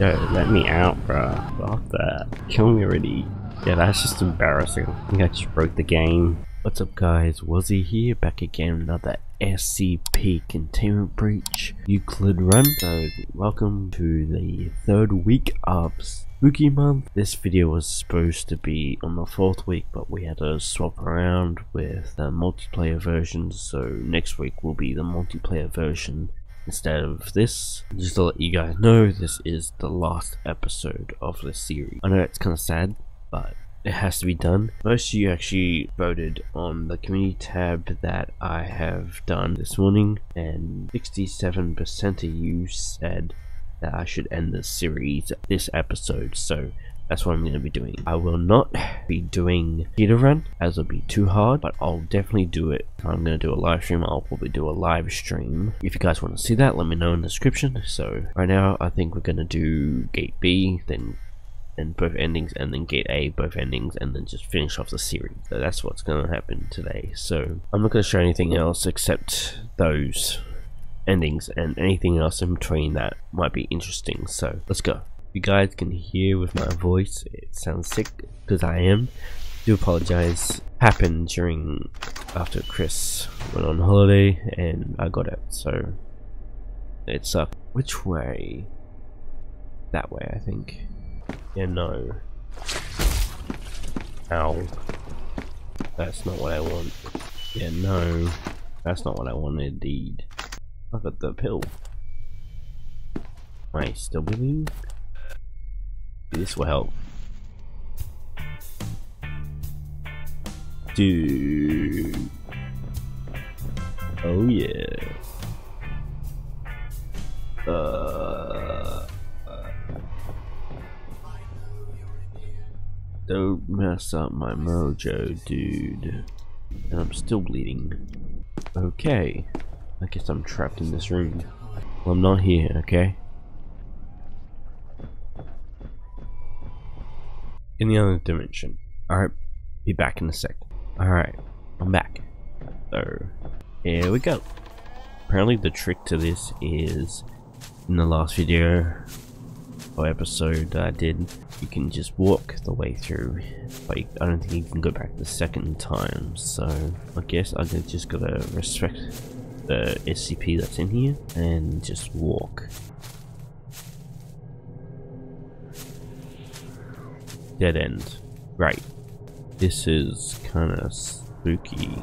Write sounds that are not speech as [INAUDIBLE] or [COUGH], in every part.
Yo, let me out, bruh. Fuck that. Kill me already. Yeah, that's just embarrassing. I think I just broke the game. What's up guys, Wellzy here, back again with another SCP Containment Breach Euclid run. So, welcome to the third week of Spooky Month. This video was supposed to be on the fourth week, but we had to swap around with the multiplayer version, so next week will be the multiplayer version instead of this. Just to let you guys know, this is the last episode of the series. I know it's kind of sad, but it has to be done. Most of you actually voted on the community tab that I have done this morning, and 67% of you said that I should end the series this episode, so that's what I'm going to be doing. I will not be doing Keter Run, as it'll be too hard, but I'll definitely do it. I'm going to do a live stream, I'll probably do a live stream. If you guys want to see that, let me know in the description. So, right now, I think we're going to do Gate B, then and both endings and then gate A both endings and then just finish off the series so that's what's going to happen today so I'm not going to show anything else except those endings and anything else in between that might be interesting so let's go you guys can hear with my voice it sounds sick because I am do apologize happened during after Chris went on holiday and I got it so it sucked which way that way I think yeah, no. Ow. That's not what I want. Yeah, no. That's not what I want indeed. Look at the pill. Am I still believing? This will help. Dude. Oh yeah. Uh Don't mess up my mojo, dude. And I'm still bleeding. Okay. I guess I'm trapped in this room. Well, I'm not here, okay? In the other dimension. Alright, be back in a sec. Alright, I'm back. So, here we go. Apparently the trick to this is, in the last video, or episode that I did, you can just walk the way through, but I don't think you can go back the second time, so I guess I just gotta respect the SCP that's in here and just walk. Dead end. Right. This is kinda spooky.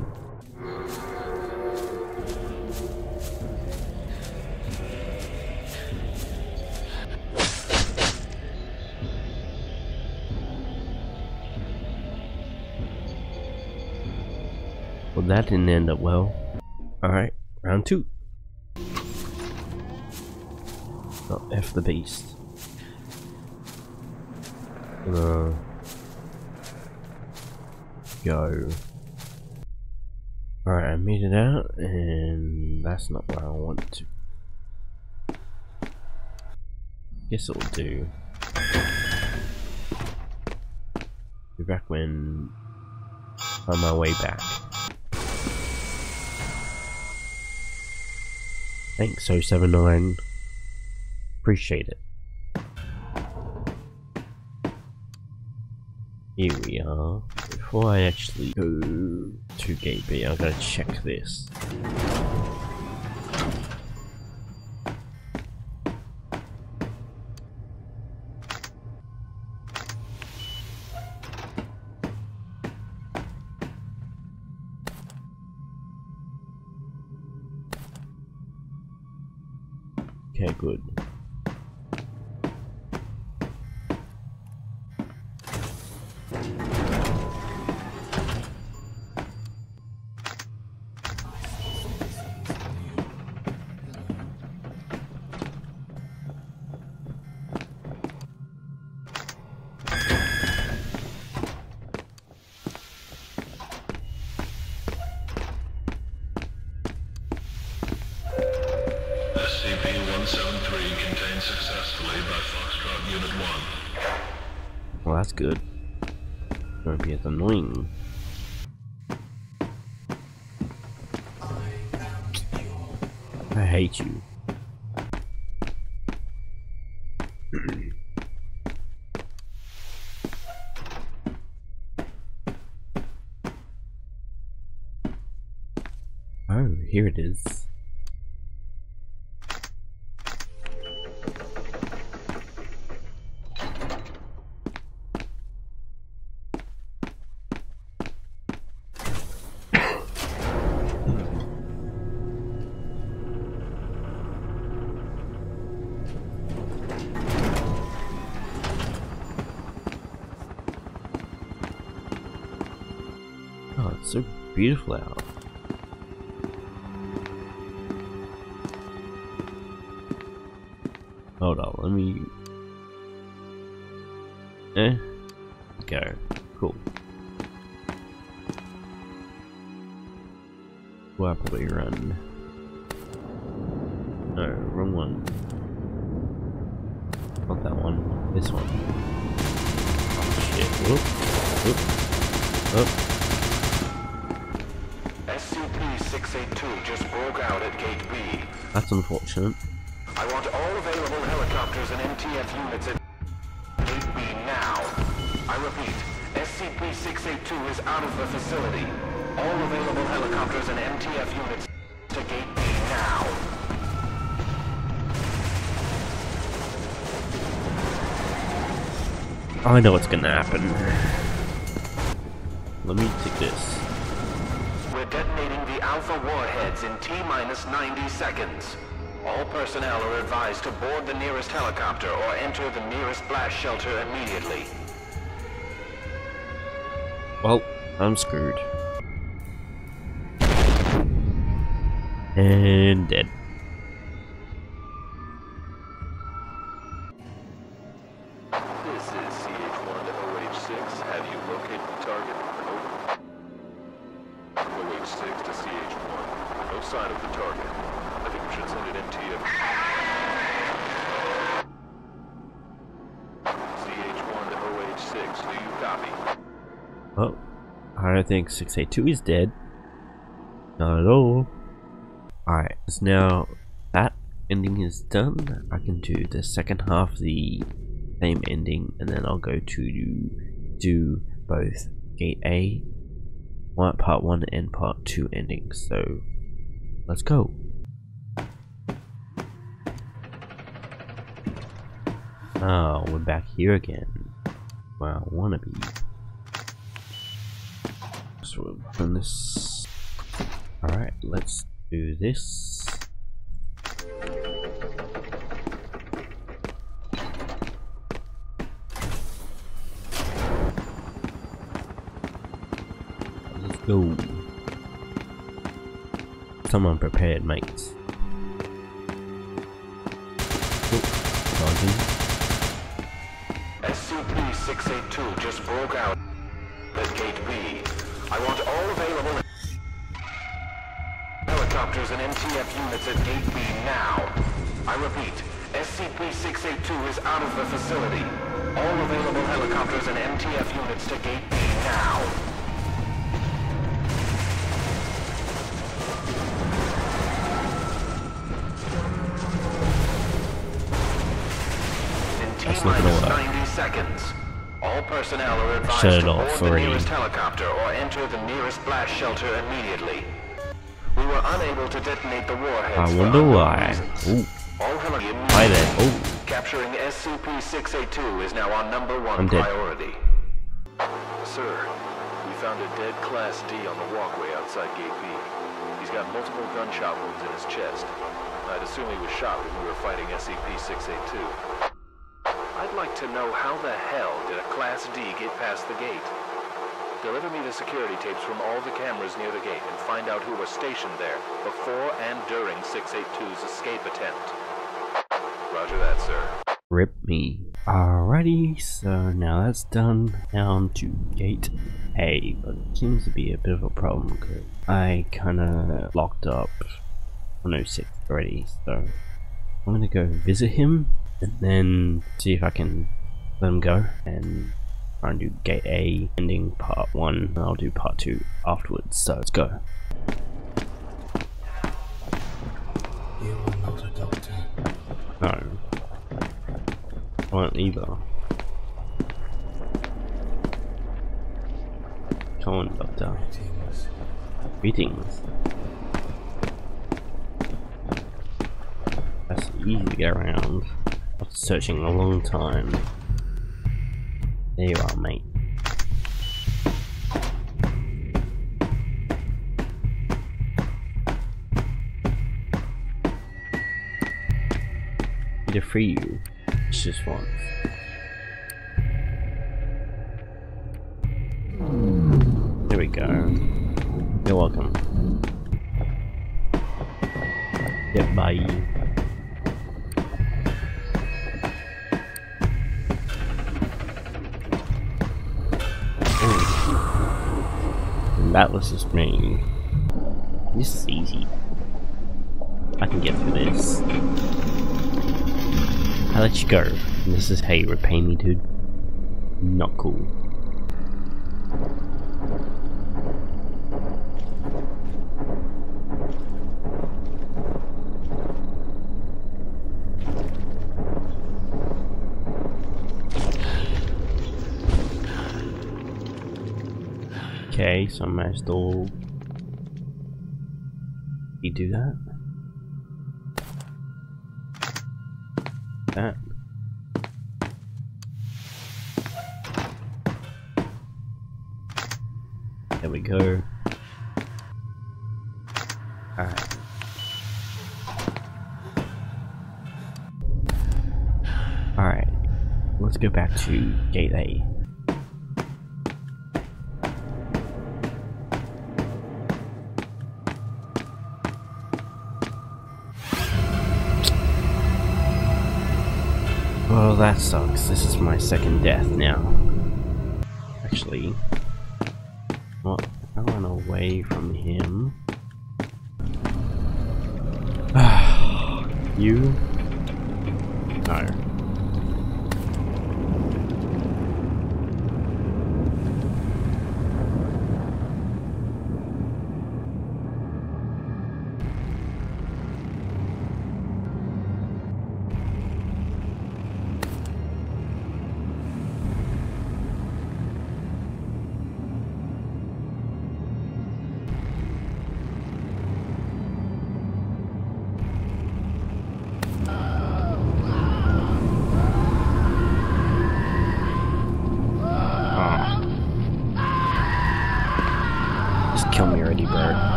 Well, that didn't end up well. Alright, round two. Oh, F the beast. Uh, go. Alright, I made it out, and that's not what I want to. Guess it'll do. Be back when on my way back. Thanks, 079. Appreciate it. Here we are. Before I actually go to gate B, I'm gonna check this. Okay, good. Well, that's good. Don't be as annoying. I hate you. [CLEARS THROAT] oh, here it is. It's so beautiful out. Hold on, let me... Eh? Go. Cool. Well, probably run. No, wrong one. Not that one. This one. Oh shit. Whoop. Whoop. Whoop. SCP-682 just broke out at Gate B. That's unfortunate. I want all available helicopters and MTF units at Gate B now. I repeat, SCP-682 is out of the facility. All available helicopters and MTF units to Gate B now. I know what's gonna happen. Let me take this. We're detonating the Alpha warheads in T-minus 90 seconds. All personnel are advised to board the nearest helicopter or enter the nearest blast shelter immediately. Well, I'm screwed. And dead. Oh, I don't think 682 is dead. Not at all. Alright, so now that ending is done, I can do the second half of the same ending and then I'll go to do, both Gate A, Part 1 and Part 2 endings. So, let's go. Oh, we're back here again. Where I wanna be. We'll open this. Alright, let's do this. Let's go. Come unprepared, mates. Helicopters and MTF units at Gate B now. I repeat, SCP-682 is out of the facility. All available helicopters and MTF units to Gate B now. In That's not gonna T-minus 90 seconds. All personnel are advised Shut to off board the nearest helicopter or enter the nearest blast shelter immediately. We were unable to detonate the warheads I wonder why. Ooh, hi there. Oh, Capturing SCP-682 is now our number one I'm dead. priority. Sir, we found a dead Class D on the walkway outside Gate B. He's got multiple gunshot wounds in his chest. I'd assume he was shot when we were fighting SCP-682. I'd like to know how the hell did a Class D get past the gate? Deliver me the security tapes from all the cameras near the gate and find out who was stationed there before and during 682's escape attempt. Roger that, sir. rip me. Alrighty, so now that's done. Down to gate A, but it seems to be a bit of a problem because I kind of locked up 106 already. So I'm gonna go visit him and then see if I can let him go and and do gate A ending part one and I'll do part two afterwards. So let's go. You are not a doctor. No. I won't either come on doctor. Greetings greetings that's easy to get around. After searching a long time. There you are, mate. To free you, it's just once. There we go. You're welcome. Yeah, That was just me. This is easy. I can get through this. I let you go. This is how you repay me, dude. Not cool. Okay, so I managed to you do that? That. There we go. Alright. Alright. Let's go back to gate A. Well, that sucks. This is my second death now. Actually, well, I run away from him. [SIGHS] you? No.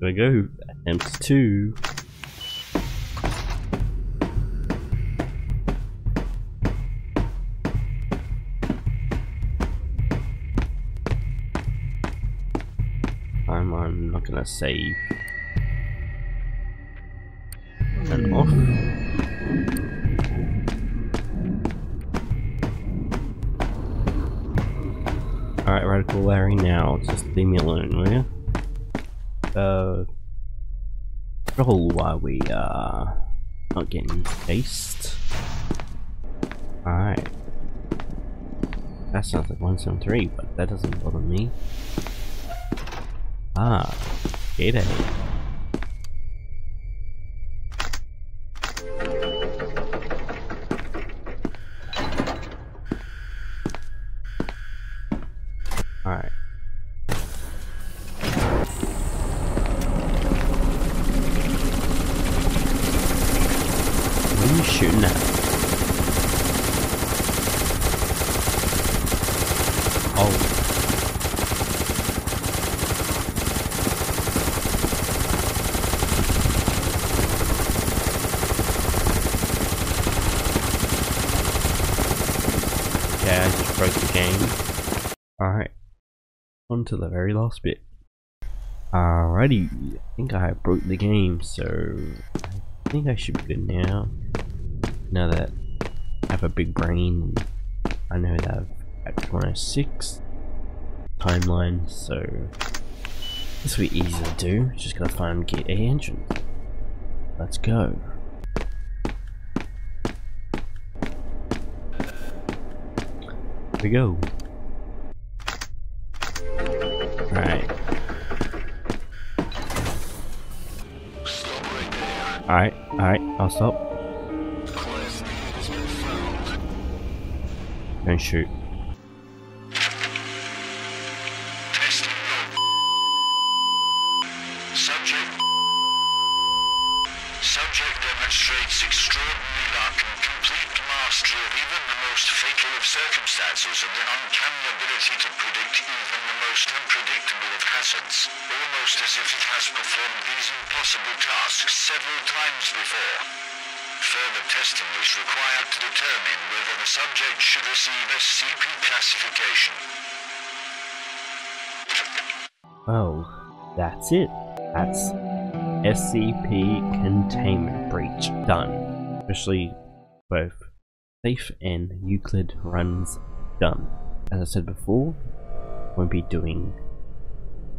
There we go. Attempt two. I'm, I'm not gonna save. Turn off. Alright, Radical Larry, now just leave me alone, will you? uh, roll while we are not getting chased. Alright. That sounds like 173, but that doesn't bother me. Ah, 8 8. Oh. Okay, I just broke the game. Alright, on to the very last bit. Alrighty, I think I broke the game, so I think I should be good now. Now that I have a big brain, I know that I've Act 106 timeline, so this will be easy to do. Just gotta find gate A engine. Let's go. Here we go. Alright. Alright, alright, I'll stop. Don't shoot. Even the most fatal of circumstances and an uncanny ability to predict even the most unpredictable of hazards, almost as if it has performed these impossible tasks several times before. Further testing is required to determine whether the subject should receive SCP classification. Oh, that's it. That's SCP containment breach done. Especially both safe and Euclid runs done. As I said before, won't be doing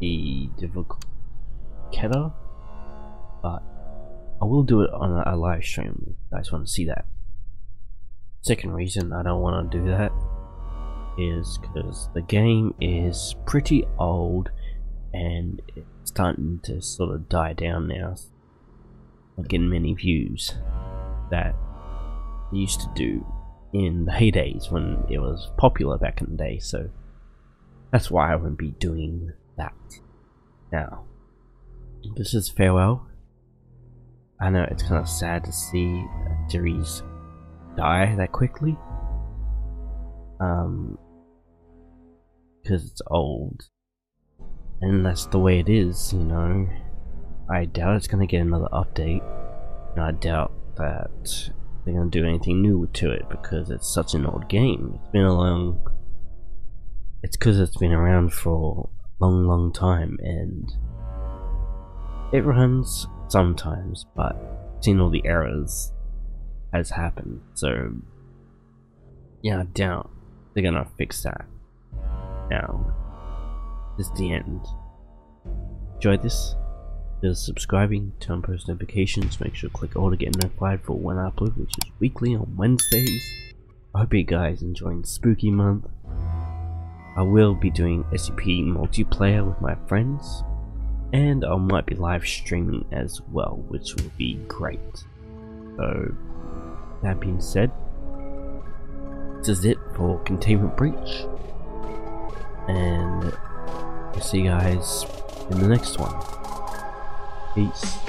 the difficult but I will do it on a, a live stream. If you guys want to see that. Second reason I don't want to do that is because the game is pretty old and it's starting to sort of die down now. Not getting many views that it used to do in the heydays when it was popular back in the day, so that's why I wouldn't be doing that. Now, this is farewell. I know it's kind of sad to see a die that quickly. Um, because it's old and that's the way it is, you know. I doubt it's gonna get another update. I doubt that they're gonna do anything new to it because it's such an old game. It's been a long. It's because it's been around for a long, long time and it runs sometimes, but seen all the errors has happened, so yeah, I doubt they're gonna fix that. Now, this is the end. Enjoy this? Consider subscribing, turn post notifications, make sure to click all to get notified for when I upload, which is weekly on Wednesdays. I hope you guys enjoying Spooky Month. I will be doing SCP multiplayer with my friends, and I might be live streaming as well, which will be great. So, that being said, this is it for Containment Breach, and I'll see you guys in the next one. Peace.